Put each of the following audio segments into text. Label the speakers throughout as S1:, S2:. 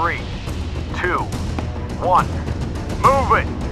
S1: Three, two, one. Move it!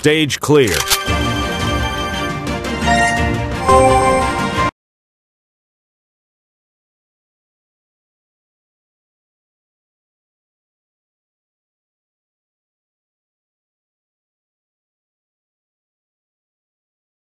S2: Stage clear.